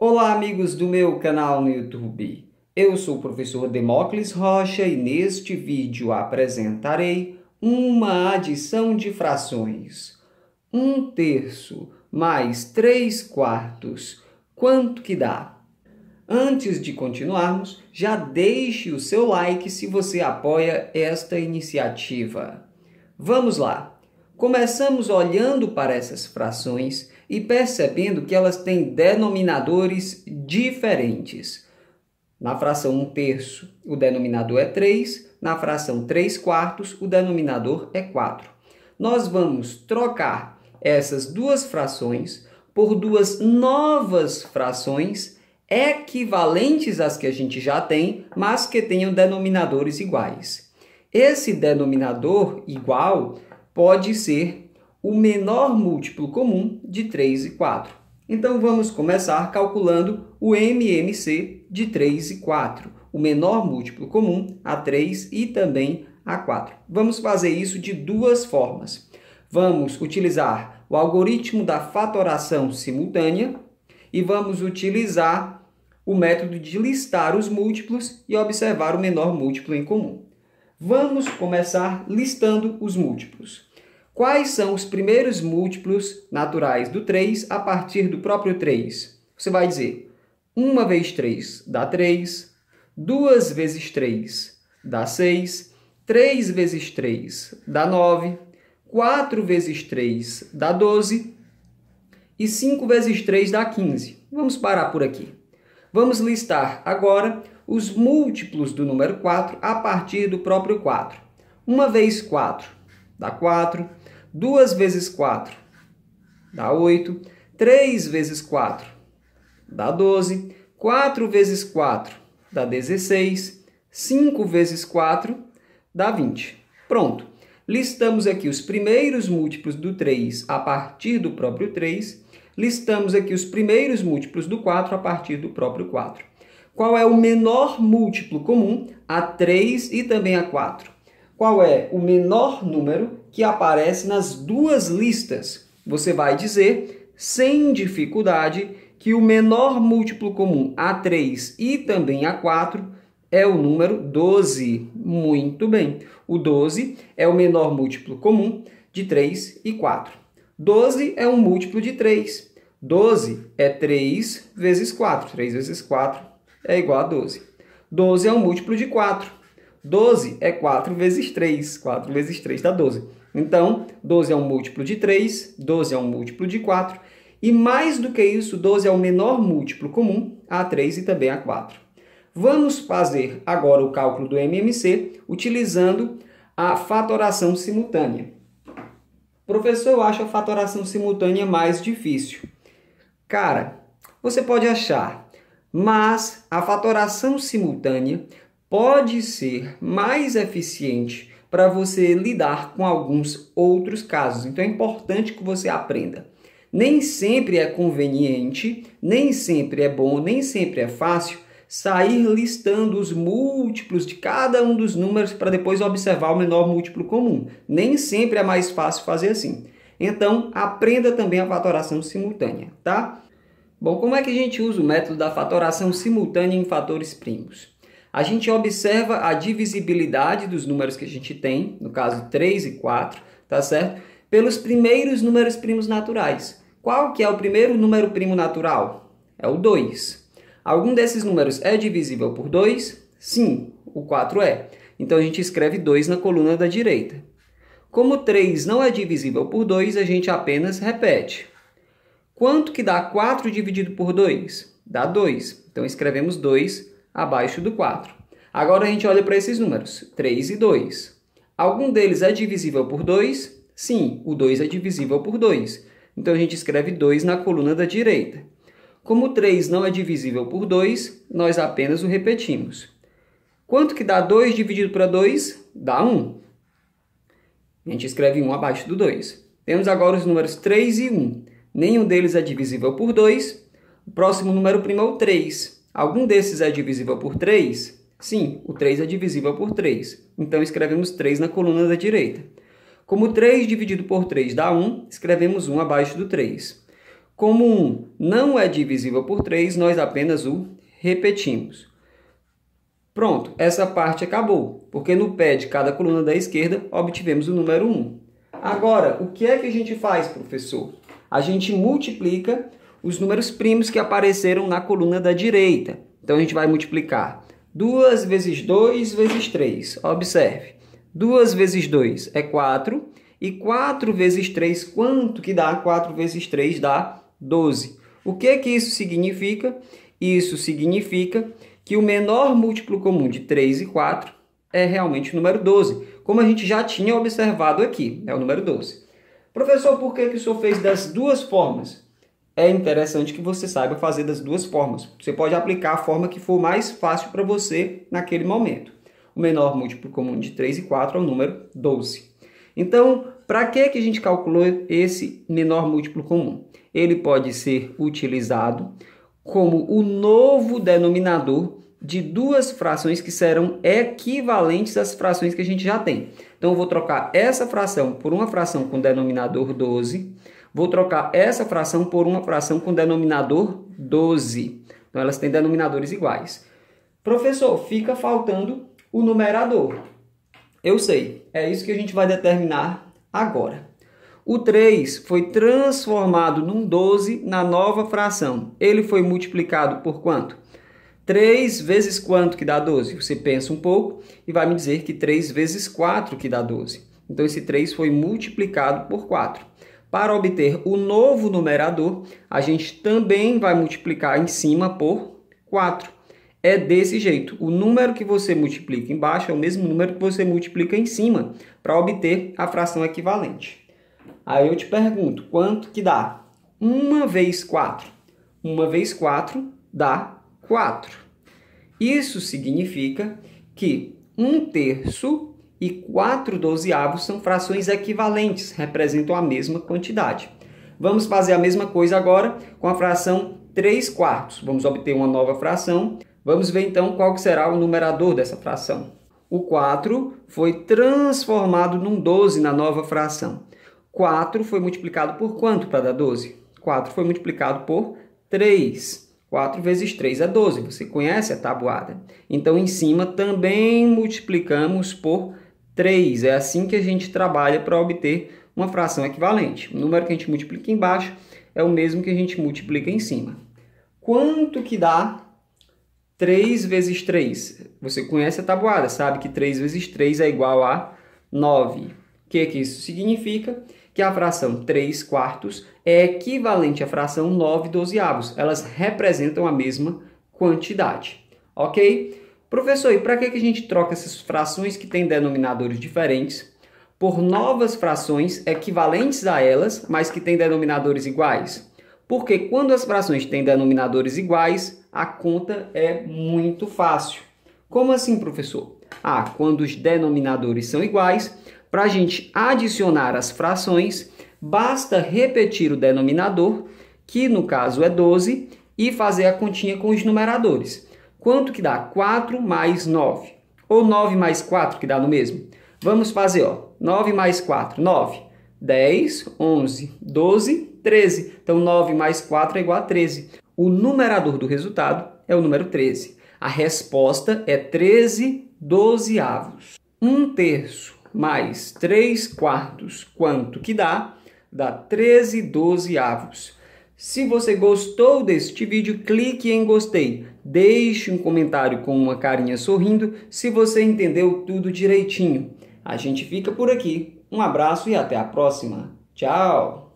Olá, amigos do meu canal no YouTube. Eu sou o professor Demócles Rocha e neste vídeo apresentarei uma adição de frações. Um terço mais três quartos, quanto que dá? Antes de continuarmos, já deixe o seu like se você apoia esta iniciativa. Vamos lá! Começamos olhando para essas frações e percebendo que elas têm denominadores diferentes. Na fração 1 terço, o denominador é 3, na fração 3 quartos, o denominador é 4. Nós vamos trocar essas duas frações por duas novas frações equivalentes às que a gente já tem, mas que tenham denominadores iguais. Esse denominador igual pode ser o menor múltiplo comum de 3 e 4. Então vamos começar calculando o MMC de 3 e 4, o menor múltiplo comum a 3 e também a 4. Vamos fazer isso de duas formas. Vamos utilizar o algoritmo da fatoração simultânea e vamos utilizar o método de listar os múltiplos e observar o menor múltiplo em comum. Vamos começar listando os múltiplos. Quais são os primeiros múltiplos naturais do 3 a partir do próprio 3? Você vai dizer 1 vezes 3 dá 3, 2 vezes 3 dá 6, 3 vezes 3 dá 9, 4 vezes 3 dá 12 e 5 vezes 3 dá 15. Vamos parar por aqui. Vamos listar agora os múltiplos do número 4 a partir do próprio 4. 1 vezes 4 dá 4, 2 vezes 4 dá 8, 3 vezes 4 dá 12, 4 vezes 4 dá 16, 5 vezes 4 dá 20. Pronto. Listamos aqui os primeiros múltiplos do 3 a partir do próprio 3. Listamos aqui os primeiros múltiplos do 4 a partir do próprio 4. Qual é o menor múltiplo comum a 3 e também a 4? qual é o menor número que aparece nas duas listas. Você vai dizer, sem dificuldade, que o menor múltiplo comum a 3 e também a 4 é o número 12. Muito bem. O 12 é o menor múltiplo comum de 3 e 4. 12 é um múltiplo de 3. 12 é 3 vezes 4. 3 vezes 4 é igual a 12. 12 é um múltiplo de 4. 12 é 4 vezes 3. 4 vezes 3 dá 12. Então, 12 é um múltiplo de 3, 12 é um múltiplo de 4. E mais do que isso, 12 é o menor múltiplo comum a 3 e também a 4. Vamos fazer agora o cálculo do MMC utilizando a fatoração simultânea. Professor, eu acho a fatoração simultânea mais difícil. Cara, você pode achar, mas a fatoração simultânea pode ser mais eficiente para você lidar com alguns outros casos. Então é importante que você aprenda. Nem sempre é conveniente, nem sempre é bom, nem sempre é fácil sair listando os múltiplos de cada um dos números para depois observar o menor múltiplo comum. Nem sempre é mais fácil fazer assim. Então, aprenda também a fatoração simultânea, tá? Bom, como é que a gente usa o método da fatoração simultânea em fatores primos? A gente observa a divisibilidade dos números que a gente tem, no caso 3 e 4, tá certo? Pelos primeiros números primos naturais. Qual que é o primeiro número primo natural? É o 2. Algum desses números é divisível por 2? Sim, o 4 é. Então a gente escreve 2 na coluna da direita. Como 3 não é divisível por 2, a gente apenas repete. Quanto que dá 4 dividido por 2? Dá 2. Então escrevemos 2 abaixo do 4. Agora a gente olha para esses números, 3 e 2. Algum deles é divisível por 2? Sim, o 2 é divisível por 2. Então a gente escreve 2 na coluna da direita. Como 3 não é divisível por 2, nós apenas o repetimos. Quanto que dá 2 dividido para 2? Dá 1. A gente escreve 1 abaixo do 2. Temos agora os números 3 e 1. Nenhum deles é divisível por 2. O próximo número primo é o 3. Algum desses é divisível por 3? Sim, o 3 é divisível por 3. Então escrevemos 3 na coluna da direita. Como 3 dividido por 3 dá 1, escrevemos 1 abaixo do 3. Como 1 não é divisível por 3, nós apenas o repetimos. Pronto, essa parte acabou, porque no pé de cada coluna da esquerda obtivemos o número 1. Agora, o que é que a gente faz, professor? A gente multiplica os números primos que apareceram na coluna da direita. Então a gente vai multiplicar 2 vezes 2 vezes 3. Observe. 2 vezes 2 é 4. E 4 vezes 3, quanto que dá? 4 vezes 3 dá 12. O que que isso significa? Isso significa que o menor múltiplo comum de 3 e 4 é realmente o número 12, como a gente já tinha observado aqui, é o número 12. Professor, por que, que o senhor fez das duas formas? É interessante que você saiba fazer das duas formas. Você pode aplicar a forma que for mais fácil para você naquele momento. O menor múltiplo comum de 3 e 4 é o número 12. Então, para que, que a gente calculou esse menor múltiplo comum? Ele pode ser utilizado como o novo denominador de duas frações que serão equivalentes às frações que a gente já tem. Então, eu vou trocar essa fração por uma fração com denominador 12, vou trocar essa fração por uma fração com denominador 12. Então, elas têm denominadores iguais. Professor, fica faltando o numerador. Eu sei, é isso que a gente vai determinar agora. O 3 foi transformado num 12 na nova fração. Ele foi multiplicado por quanto? 3 vezes quanto que dá 12? Você pensa um pouco e vai me dizer que 3 vezes 4 que dá 12. Então, esse 3 foi multiplicado por 4. Para obter o novo numerador, a gente também vai multiplicar em cima por 4. É desse jeito. O número que você multiplica embaixo é o mesmo número que você multiplica em cima para obter a fração equivalente. Aí eu te pergunto, quanto que dá? 1 vezes 4. 1 vezes 4 dá 4. Isso significa que 1 terço e 4 dozeavos são frações equivalentes, representam a mesma quantidade. Vamos fazer a mesma coisa agora com a fração 3 quartos. Vamos obter uma nova fração. Vamos ver então qual será o numerador dessa fração. O 4 foi transformado num 12 na nova fração. 4 foi multiplicado por quanto para dar 12? 4 foi multiplicado por 3. 4 vezes 3 é 12. Você conhece a tabuada. Então, em cima também multiplicamos por 3. É assim que a gente trabalha para obter uma fração equivalente. O número que a gente multiplica embaixo é o mesmo que a gente multiplica em cima. Quanto que dá 3 vezes 3? Você conhece a tabuada, sabe que 3 vezes 3 é igual a 9. O que, que isso significa? que a fração 3 quartos é equivalente à fração 9 dozeavos. Elas representam a mesma quantidade, ok? Professor, e para que a gente troca essas frações que têm denominadores diferentes por novas frações equivalentes a elas, mas que têm denominadores iguais? Porque quando as frações têm denominadores iguais, a conta é muito fácil. Como assim, professor? Ah, quando os denominadores são iguais, para a gente adicionar as frações, basta repetir o denominador, que no caso é 12, e fazer a continha com os numeradores. Quanto que dá? 4 mais 9. Ou 9 mais 4, que dá no mesmo? Vamos fazer, ó. 9 mais 4, 9. 10, 11, 12, 13. Então, 9 mais 4 é igual a 13. O numerador do resultado é o número 13. A resposta é 13 dozeavos. Um terço mais 3 quartos, quanto que dá? Dá 13 dozeavos. Se você gostou deste vídeo, clique em gostei. Deixe um comentário com uma carinha sorrindo se você entendeu tudo direitinho. A gente fica por aqui. Um abraço e até a próxima. Tchau!